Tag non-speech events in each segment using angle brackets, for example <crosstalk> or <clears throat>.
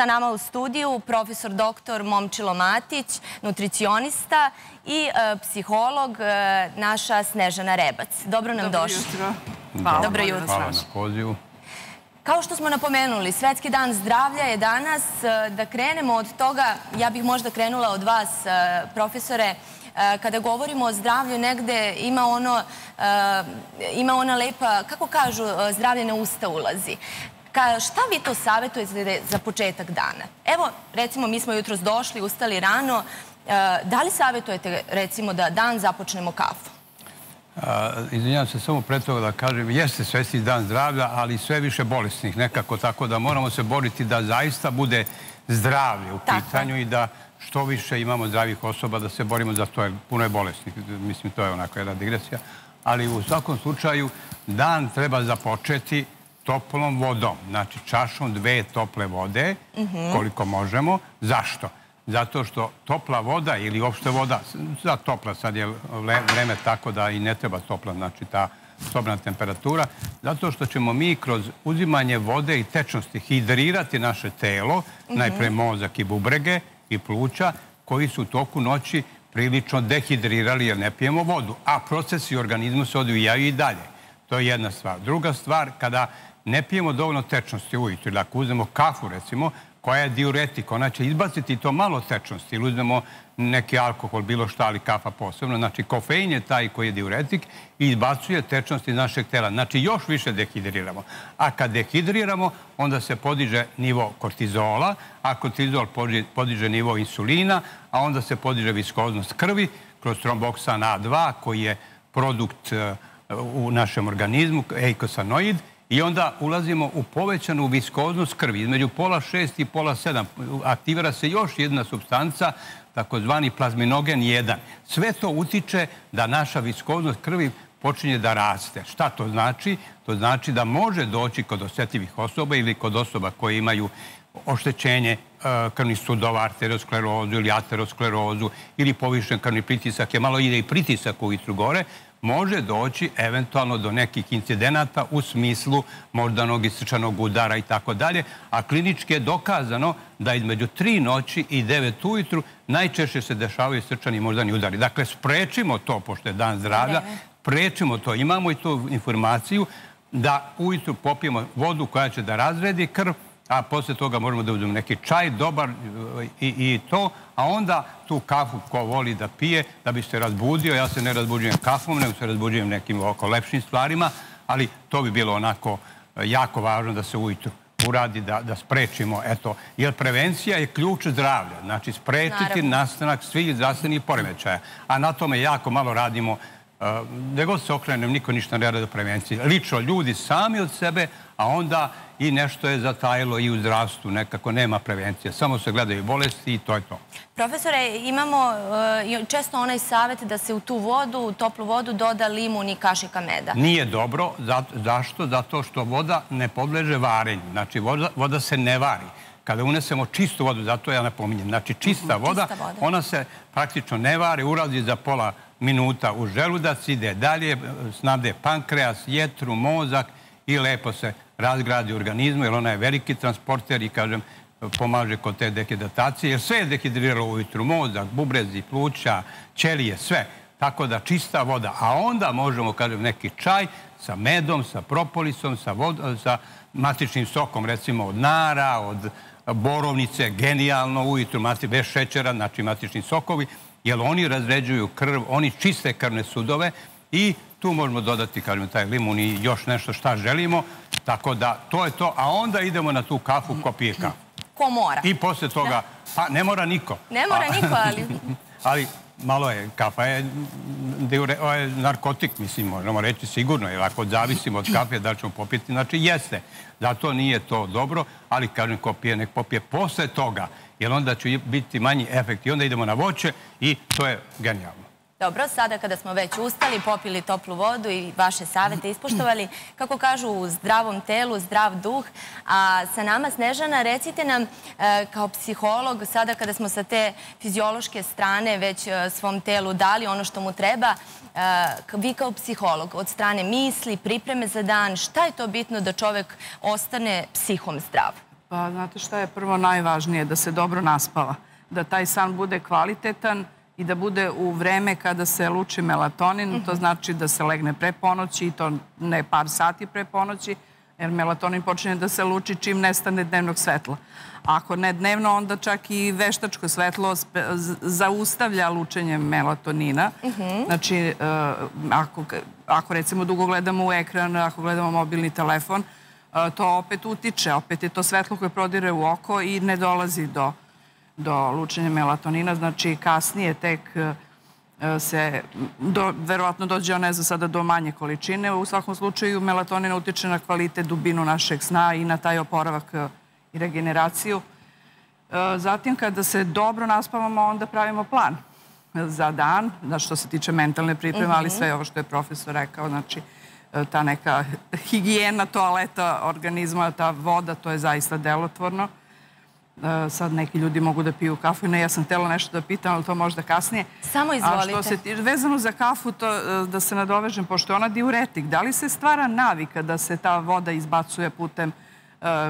Sa nama u studiju profesor doktor Momčilo Matić, nutricionista i e, psiholog e, naša Snežana Rebac. Dobro nam došli. Dobro jutro. Hvala. Dobro jutro. Hvala na pozivu. Kao što smo napomenuli, Svetski dan zdravlja je danas. E, da krenemo od toga, ja bih možda krenula od vas, profesore, kada govorimo o zdravlju, negde ima ono, ima ona lepa, kako kažu, zdravlje na usta ulazi. Ka, šta vi to savjetujete za početak dana? Evo, recimo, mi smo jutros došli, ustali rano. E, da li savjetujete, recimo, da dan započnemo kafu? Izvinjam se samo pre toga da kažem, jeste svesti dan zdravlja, ali sve više bolesnih nekako, tako da moramo se boriti da zaista bude zdravlje u pitanju i da što više imamo zdravih osoba da se borimo za to, puno je bolesnih. Mislim, to je onako jedna digresija. Ali u svakom slučaju, dan treba započeti toplom vodom. Znači čašom dve tople vode, koliko možemo. Zašto? Zato što topla voda ili uopšte voda, za topla sad je vreme tako da i ne treba topla, znači ta sobna temperatura, zato što ćemo mi kroz uzimanje vode i tečnosti hidrirati naše telo, najpre mozak i bubrege i pluća, koji su u toku noći prilično dehidrirali jer ne pijemo vodu, a procesi u organizmu se odvijaju i dalje. To je jedna stvar. Druga stvar, kada ne pijemo dovoljno tečnosti ujutru ili ako uzmemo kafu, recimo, koja je diuretik, ona će izbaciti to malo tečnosti ili uzmemo neki alkohol, bilo šta, ali kafa posebno. Znači, kofein je taj koji je diuretik i izbacuje tečnost iz našeg tela. Znači, još više dehidriramo. A kad dehidriramo, onda se podiže nivo kortizola, a kortizol podiže nivo insulina, a onda se podiže viskoznost krvi kroz tromboksan A2, koji je produkt e, u našem organizmu, eikosanoid, i onda ulazimo u povećanu viskoznost krvi. Između pola šest i pola sedam aktivira se još jedna substanca, takozvani plazminogen 1. Sve to utiče da naša viskoznost krvi počinje da raste. Šta to znači? To znači da može doći kod osetljivih osoba ili kod osoba koje imaju oštećenje e, krvnih sudova, arteriosklerozu ili aterosklerozu ili povišen krvni pritisak, je malo ide i pritisak u vitru gore, može doći eventualno do nekih incidenata u smislu moždanog i srčanog udara i tako dalje, a klinički je dokazano da između tri noći i devet ujutru najčešće se dešavaju srčani i moždani udari. Dakle, sprečimo to, pošto je dan zdravlja, sprečimo to. Imamo i tu informaciju da ujutru popijemo vodu koja će da razredi krv, a posle toga možemo da uzmemo neki čaj, dobar i, i to, a onda tu kafu ko voli da pije, da bi se razbudio. Ja se ne razbuđujem kafom, nego se razbuđujem nekim oko lepšim stvarima, ali to bi bilo onako e, jako važno da se ujutru uradi, da, da sprečimo, eto, jer prevencija je ključ zdravlja, znači sprečiti nastanak svih zdravstvenih poremećaja, a na tome jako malo radimo Gde god se okrenem, niko ništa ne rade o prevenciji. Lično, ljudi sami od sebe, a onda i nešto je zatajilo i u zdravstvu. Nekako nema prevencije. Samo se gledaju bolesti i to je to. Profesore, imamo e, često onaj savjet da se u tu vodu, u toplu vodu, doda limun i kašika meda. Nije dobro. Zašto? Zato što voda ne podleže varenju. Znači, voda se ne vari kada unesemo čistu vodu, zato ja napominjem, znači čista mhm, voda, ona se praktično ne vari, urazi za pola minuta u želudac, ide dalje, snabde pankreas, jetru, mozak i lepo se razgradi u organizmu, jer ona je veliki transporter i, kažem, pomaže kod te dehidratacije, jer sve je dehidriralo ujutru, mozak, bubrezi, pluća, ćelije, sve. Tako da čista voda. A onda možemo, kažem, neki čaj sa medom, sa propolisom, sa, sa matičnim sokom, recimo od nara, od borovnice, genijalno ujutru, bez šećera, znači matični sokovi, jer oni razređuju krv, oni čiste krvne sudove i tu možemo dodati, kažem, taj limun i još nešto šta želimo. Tako da, to je to. A onda idemo na tu kafu ko pije kafu. Ko mora. I posle toga, pa ne mora niko. Ne mora niko, ali... <laughs> ali malo je, kafa je, je narkotik, mislim, možemo reći sigurno, jer ako zavisimo od kafe da ćemo popiti, znači jeste. Zato nije to dobro, ali kažem ko pije, nek popije posle toga, jer onda će biti manji efekt i onda idemo na voće i to je genijalno. Dobro, sada kada smo već ustali, popili toplu vodu i vaše savete ispoštovali, kako kažu u zdravom telu, zdrav duh, a sa nama Snežana, recite nam e, kao psiholog, sada kada smo sa te fiziološke strane već e, svom telu dali ono što mu treba, e, vi kao psiholog od strane misli, pripreme za dan, šta je to bitno da čovek ostane psihom zdrav? Pa znate šta je prvo najvažnije? Da se dobro naspava. Da taj san bude kvalitetan i da bude u vreme kada se luči melatonin. To mhm. znači da se legne pre ponoći i to ne par sati pre ponoći, jer melatonin počinje da se luči čim nestane dnevnog svetla. Ako ne dnevno, onda čak i veštačko svetlo zaustavlja lučenje melatonina. Mhm. Znači, e, ako, ako recimo dugo gledamo u ekran, ako gledamo mobilni telefon, to opet utiče, opet je to svetlo koje prodire u oko i ne dolazi do, do lučenja melatonina. Znači, kasnije tek e, se, do, verovatno dođe, ne znam sada, do manje količine. U svakom slučaju, melatonin utiče na kvalitet, dubinu našeg sna i na taj oporavak i regeneraciju. E, zatim, kada se dobro naspavamo, onda pravimo plan za dan, znači što se tiče mentalne pripreme, ali mhm. sve ovo što je profesor rekao, znači e, ta neka higijena toaleta organizma, ta voda, to je zaista delotvorno. E, sad neki ljudi mogu da piju kafu. Ne, ja sam htjela nešto da pitam, ali to možda kasnije. Samo izvolite. A što se, vezano za kafu, to, da se nadovežem, pošto je ona diuretik, da li se stvara navika da se ta voda izbacuje putem E,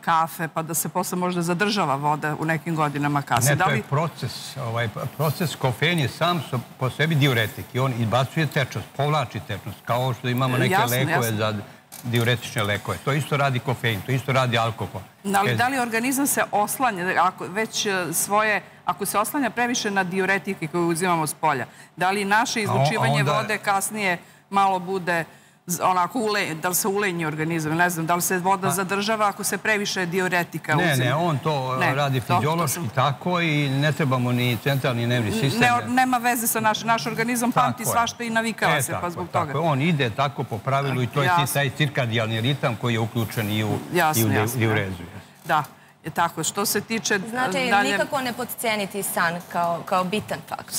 kafe, pa da se posle možda zadržava voda u nekim godinama kasne. Ne, to je proces. Ovaj, proces kofein je sam po sebi diuretik i on izbacuje tečnost, povlači tečnost, kao što imamo neke lekove za diuretične lekove. To isto radi kofein, to isto radi alkohol. Ali da li organizam se oslanja, ako već e, svoje, ako se oslanja previše na diuretike koje uzimamo s polja, da li naše izlučivanje vode kasnije malo bude onako, ule, da li se ulenji organizam, ne znam, da li se voda pa- zadržava ako se previše dioretika uzima. Ne, ne, on to radi fiziološki tako i ne trebamo ni centralni nervni sistem. nema veze sa naš, naš organizam, pamti svašta i navikava e, se, pa zbog toga. On ide tako po pravilu i to je taj cirkadijalni ritam koji je uključen i u, diurezu. Da. Je tako, što se tiče... Znači, nikako ne podcijeniti san kao, bitan faktor.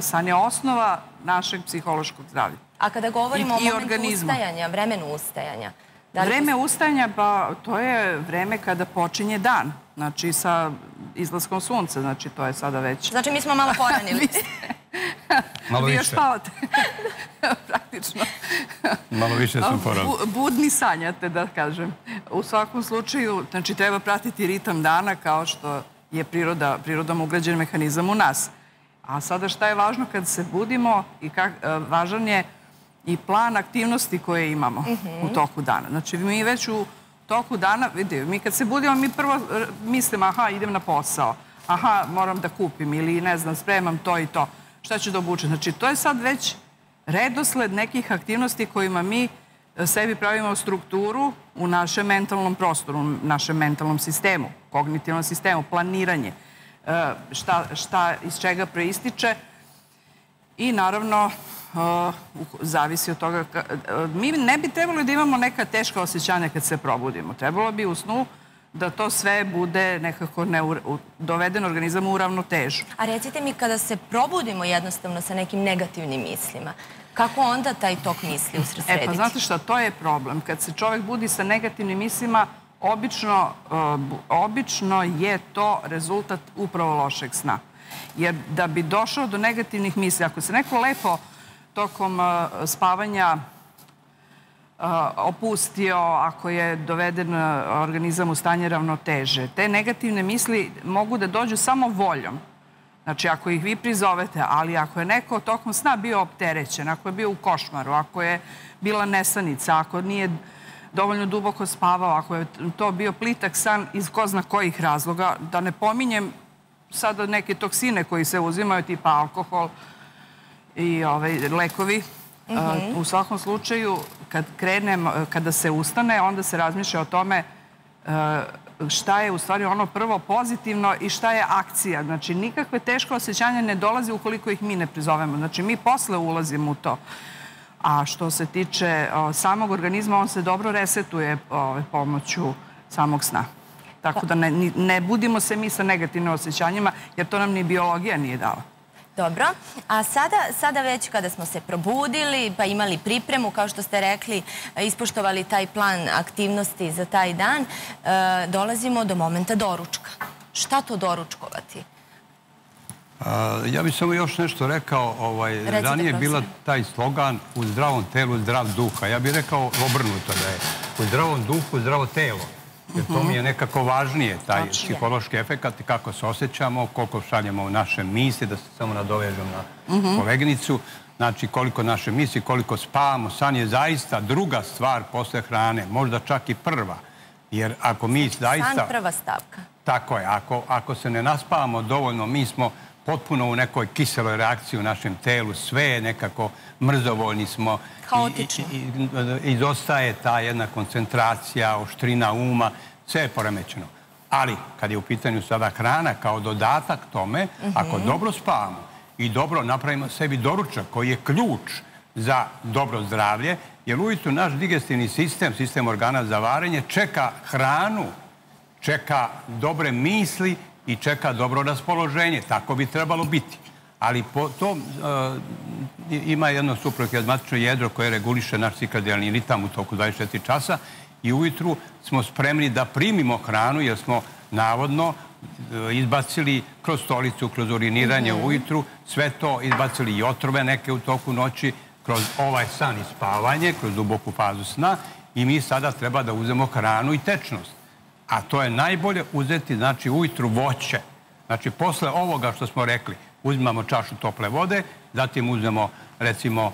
san je osnova našeg psihološkog zdravlja. A kada govorimo o momentu ustajanja, vremenu ustajanja? Vreme ustajanja, pa to je vreme kada počinje dan. Znači, sa izlaskom sunca. Znači, to je sada već... Znači, mi smo malo <laughs> poranili. <laughs> Malo više. Vi još spavate. <laughs> Praktično. Malo više sam poranili. Budni sanjate, da kažem. U svakom slučaju, znači, treba pratiti ritam dana kao što je priroda, prirodom ugrađen mehanizam u nas. A sada šta je važno kad se budimo i kak, važan je i plan aktivnosti koje imamo u mhm. toku dana. Znači, mi već u toku dana, vidite, mi kad se budimo, mi prvo mislimo, aha, idem na posao, aha, moram da kupim ili, ne znam, spremam to i to. Šta ću da obučem? Znači, to je sad već redosled nekih aktivnosti kojima mi e, sebi pravimo strukturu u našem mentalnom prostoru, u našem mentalnom sistemu, kognitivnom sistemu, planiranje, e, šta, šta iz čega proističe i naravno zavisi od toga. Mi ne bi trebalo da imamo neka teška osjećanja kad se probudimo. Trebalo bi u snu da to sve bude nekako doveden organizam u ravnotežu. A recite mi, kada se probudimo jednostavno sa nekim negativnim mislima, kako onda taj tok misli usresrediti? E pa znate šta, to je problem. Kad se čovjek budi sa negativnim mislima, obično, obično je to rezultat upravo lošeg sna. Jer da bi došao do negativnih misli, ako se neko lepo tokom uh, spavanja uh, opustio, ako je doveden uh, organizam u stanje ravnoteže. Te negativne misli mogu da dođu samo voljom. Znači, ako ih vi prizovete, ali ako je neko tokom sna bio opterećen, ako je bio u košmaru, ako je bila nesanica, ako nije dovoljno duboko spavao, ako je to bio plitak san iz ko zna kojih razloga, da ne pominjem sada neke toksine koji se uzimaju, tipa alkohol, i ovaj, lekovi. Mhm. U svakom slučaju, kad krenem, kada se ustane, onda se razmišlja o tome šta je u stvari ono prvo pozitivno i šta je akcija. Znači, nikakve teško osjećanje ne dolazi ukoliko ih mi ne prizovemo. Znači, mi posle ulazimo u to. A što se tiče samog organizma, on se dobro resetuje ovaj, pomoću samog sna. Tako da ne, ne budimo se mi sa negativnim osjećanjima, jer to nam ni biologija nije dala. Dobro, a sada, već kada smo se probudili, pa imali pripremu, kao što ste rekli, ispoštovali taj plan aktivnosti za taj dan, e, dolazimo do momenta doručka. Šta to doručkovati? ja bih samo još nešto rekao. Ovaj, ranije je bila taj slogan u zdravom telu, zdrav duha. Ja bih rekao obrnuto da je u zdravom duhu, zdravo telo. Jer to mi je nekako važnije, taj psihološki efekt, kako se osjećamo, koliko šaljemo u naše misli, da se samo nadovežem na mhm. koleginicu. Znači, koliko naše misli, koliko spavamo. San je zaista druga stvar posle hrane, možda čak i prva. Jer ako mi zaista... San prva stavka. Tako je. Ako, ako se ne naspavamo dovoljno, mi smo potpuno u nekoj kiseloj reakciji u našem telu. Sve je nekako mrzovoljni smo. Haotično. I, i, izostaje ta jedna koncentracija, oštrina uma. Sve je poremećeno. Ali, kad je u pitanju sada hrana kao dodatak tome, ako mhm. dobro spavamo i dobro napravimo sebi doručak koji je ključ za dobro zdravlje, jer ujutru naš digestivni sistem, sistem organa za varenje, čeka hranu, čeka dobre misli i čeka dobro raspoloženje. Tako bi trebalo biti. Ali po to uh, ima jedno suprokjazmatično jedro koje reguliše naš cirkadijalni ritam u toku 24 časa i ujutru smo spremni da primimo hranu jer smo navodno uh, izbacili kroz stolicu, kroz uriniranje mm -hmm. ujutru, sve to izbacili i otrove neke u toku noći, kroz ovaj san i spavanje, kroz duboku fazu sna i mi sada treba da uzemo hranu i tečnost. A to je najbolje uzeti, znači, ujutru voće. Znači, posle ovoga što smo rekli, uzmamo čašu tople vode, zatim uzmemo, recimo,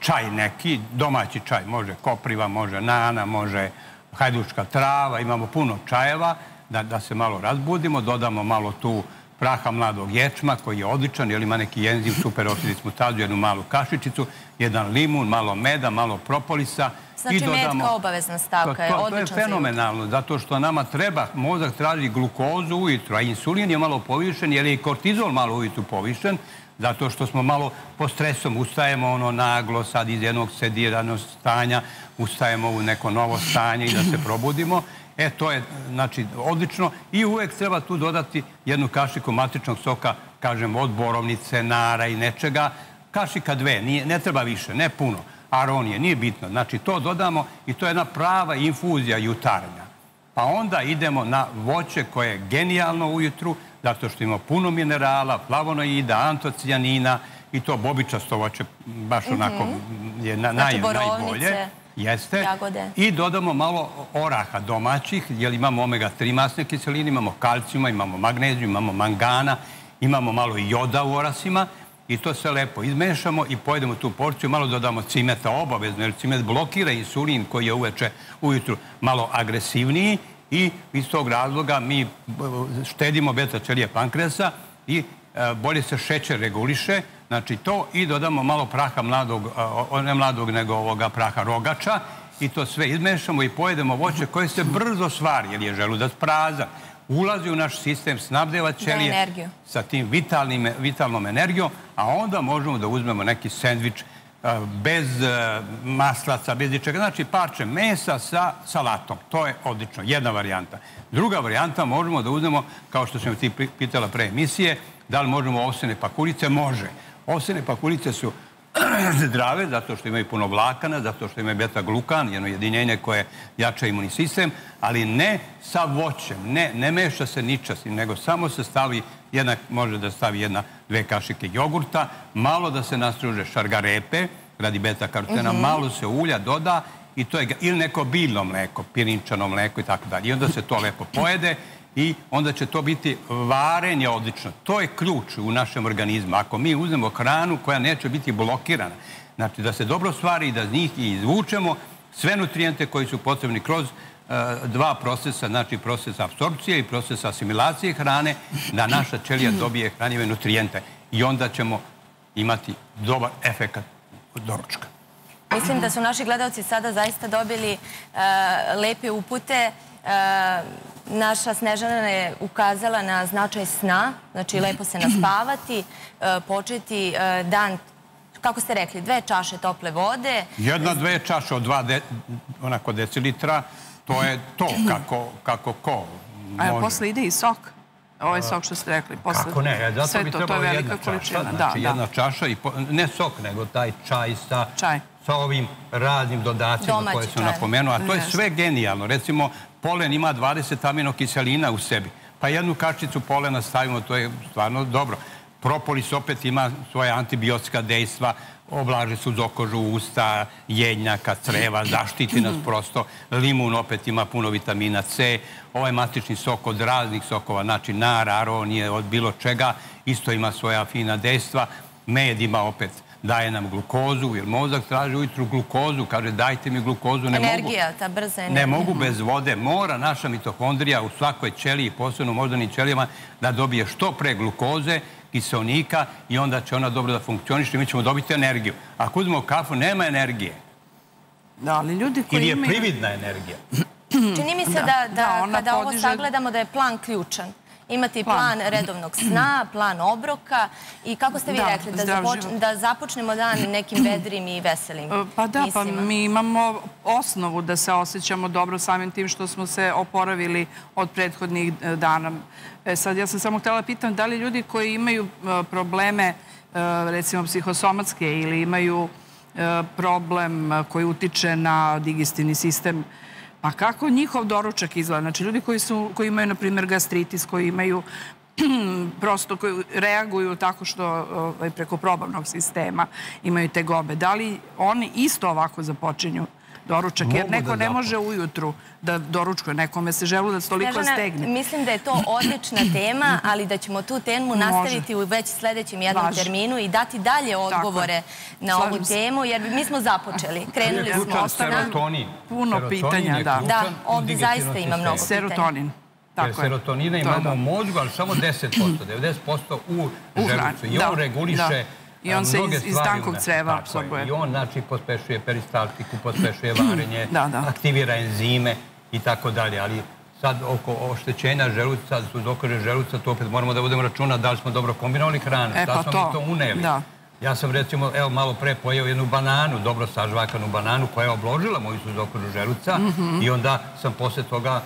čaj neki, domaći čaj, može kopriva, može nana, može hajdučka trava, imamo puno čajeva, da, da se malo razbudimo, dodamo malo tu praha mladog ječma koji je odličan, jer ima neki enzim superoksidic mutazu, jednu malu kašičicu, jedan limun, malo meda, malo propolisa. Znači med kao obavezna stavka je odličan To je fenomenalno, zato što nama treba, mozak traži glukozu ujutru, a insulin je malo povišen, jer je i kortizol malo ujutru povišen, zato što smo malo po stresom, ustajemo ono naglo sad iz jednog sediranog stanja, ustajemo u neko novo stanje i da se <laughs> probudimo. E, to je, znači, odlično. I uvek treba tu dodati jednu kašiku matričnog soka, kažem, od borovnice, nara i nečega. Kašika dve, nije, ne treba više, ne puno. Aronije, nije bitno. Znači, to dodamo i to je jedna prava infuzija jutarnja. Pa onda idemo na voće koje je genijalno ujutru, zato što ima puno minerala, flavonoida, antocijanina i to bobičasto voće, baš onako mhm. je na, znači, naj, najbolje. Jeste. Jagode. I dodamo malo oraha domaćih, jer imamo omega-3 masne kiseline, imamo kalcijuma, imamo magneziju, imamo mangana, imamo malo joda u orasima i to sve lepo izmešamo i pojedemo tu porciju, malo dodamo cimeta obavezno, jer cimet blokira insulin koji je uveče ujutru malo agresivniji i iz tog razloga mi e, štedimo beta ćelije pankreasa i e, bolje se šećer reguliše, Znači to i dodamo malo praha mladog, ne mladog nego ovoga praha rogača i to sve izmešamo i pojedemo voće koje se brzo stvari, jer je želudac prazan. Ulazi u naš sistem, snabdeva ćelije sa tim vitalnim, vitalnom energijom, a onda možemo da uzmemo neki sendvič bez maslaca, bez ničega. Znači parče mesa sa salatom. To je odlično. Jedna varijanta. Druga varijanta možemo da uzmemo, kao što sam ti pitala pre emisije, da li možemo ovsene pakuljice? Može. Ovsene pakuljice su <clears throat> zdrave zato što imaju puno vlakana, zato što imaju beta-glukan, jedno jedinjenje koje jača imunni sistem, ali ne sa voćem, ne, ne meša se ničasim, nego samo se stavi jedna, može da stavi jedna, dve kašike jogurta, malo da se nastruže šargarepe, radi beta-karotena, mhm. malo se ulja doda i to je, ili neko biljno mleko, pirinčano mleko i tako dalje. I onda se to lepo pojede i onda će to biti varenje odlično. To je ključ u našem organizmu. Ako mi uzmemo hranu koja neće biti blokirana, znači da se dobro stvari i da njih i izvučemo sve nutrijente koji su potrebni kroz e, dva procesa, znači proces apsorpcije i proces asimilacije hrane, da naša ćelija <clears throat> dobije hranjive nutrijente. I onda ćemo imati dobar efekt doručka. Mislim da su naši gledalci sada zaista dobili uh, lepe upute. Uh, Naša Snežana je ukazala na značaj sna, znači lepo se naspavati, <clears throat> e, početi e, dan kako ste rekli, dve čaše tople vode. Jedna, dve čaše od dva onako decilitra, to je to <clears throat> kako, kako ko može. A posle ide i sok? Ovo je sok što ste rekli. Posle... Kako ne? Zato bi trebalo jedna čaša. Znači jedna čaša i ne sok, nego taj čaj sa, sa ovim raznim dodacima koje su napomenuo. A to je sve genijalno. Recimo, polen ima 20 aminokiselina u sebi. Pa jednu kačicu polena stavimo, to je stvarno dobro. Propolis opet ima svoje antibiotika dejstva, oblaže suzokožu usta, jednjaka, creva, zaštiti nas prosto. Limun opet ima puno vitamina C. Ovaj matični sok od raznih sokova, znači nar, aronije, od bilo čega, isto ima svoja fina dejstva. Med ima opet daje nam glukozu, jer mozak traži ujutru glukozu, kaže dajte mi glukozu. Ne energija, mogu, ta brza energija. Ne mogu bez vode. Mora naša mitohondrija u svakoj ćeliji, posebno moždanim ćelijama, da dobije što pre glukoze, kiselnika i onda će ona dobro da funkcioniše i mi ćemo dobiti energiju. Ako uzmemo kafu, nema energije. Da, ali ljudi koji Ili je imaju... prividna energija. Čini mi se da, da, Da, ona kada ovo podiže- sagledamo da je plan ključan. Imati plan, redovnog sna, plan obroka i kako ste vi Da, rekli, da, započ- da započnemo dan nekim vedrim i veselim E, Pa da, pa mi imamo osnovu da se osjećamo dobro samim tim što smo se oporavili od prethodnih e, dana. E, sad, ja sam samo htjela pitam da li ljudi koji imaju probleme, recimo psihosomatske ili imaju problem koji utiče na digestivni sistem, pa kako njihov doručak izgleda? Znači, ljudi koji, su, koji imaju, na primjer, gastritis, koji imaju <clears throat> prosto koji reaguju tako što ovaj, preko probavnog sistema imaju te gobe. Da li oni isto ovako započinju doručak? Jer neko da ne može ujutru da doručkuje. Nekome se želu da toliko Snežana, stegne. Mislim da je to odlična tema, ali da ćemo tu temu Može. nastaviti u već sledećem jednom terminu i dati dalje odgovore na ovu temu, jer mi smo započeli. Krenuli smo Ključan serotonin. Puno Serotonin pitanja, da. Da, digestivnom zaista ima mnogo. Serotonin. Jer Tako je. serotonina imamo da. u mozgu, ali samo 10%, 90% u želucu. I da, on reguliše da. I on se iz- iz tankog creva Tako je. apsorbuje. I on, znači, pospešuje peristaltiku, pospešuje varenje, Da, da. aktivira enzime i tako dalje. Ali sad oko oštećenja želuca, sudokože želuca, to opet moramo da budemo računa da li smo dobro kombinovali hranu, E, šta pa smo to. mi to uneli. Da. Ja sam recimo, evo, malo pre pojeo jednu bananu, dobro sažvakanu bananu koja je obložila moju sudokožu želuca Mhm. i onda sam posle toga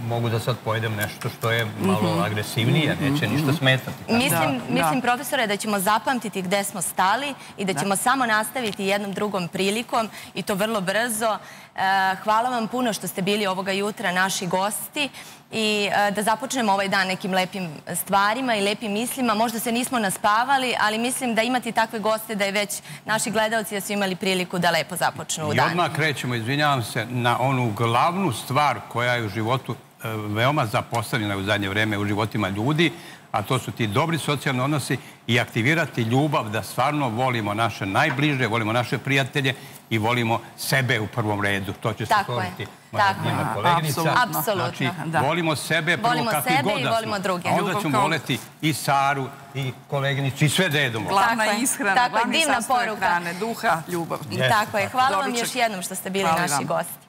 mogu da sad pojedem nešto što je malo Mhm. agresivnije, neće ništa smetati. Mislim, Da, mislim da. profesore, da ćemo zapamtiti gde smo stali i da ćemo samo nastaviti jednom drugom prilikom i to vrlo brzo. E, hvala vam puno što ste bili ovoga jutra naši gosti i e, da započnemo ovaj dan nekim lepim stvarima i lepim mislima. Možda se nismo naspavali, ali mislim da imati takve goste da je već naši gledalci da su imali priliku da lepo započnu I dan. odmah krećemo, izvinjavam se, na onu glavnu stvar koja je u životu e, veoma zapostavljena u zadnje vreme u životima ljudi, a to su ti dobri socijalni odnosi i aktivirati ljubav da stvarno volimo naše najbliže, volimo naše prijatelje i volimo sebe u prvom redu. To će se Tako je, složiti moja tako je. njena koleginica. Apsolutno. Znači, Da. volimo sebe prvo Volimo kakvi sebe god i da volimo smo. druge. A onda ćemo voleti i Saru, i koleginicu, i sve dedom. Glavna ishrana, Tako glavni divna poruka. hrane, duha, ljubav. Jeste, Tako je. Hvala vam još jednom što ste bili Hvala naši vam. gosti.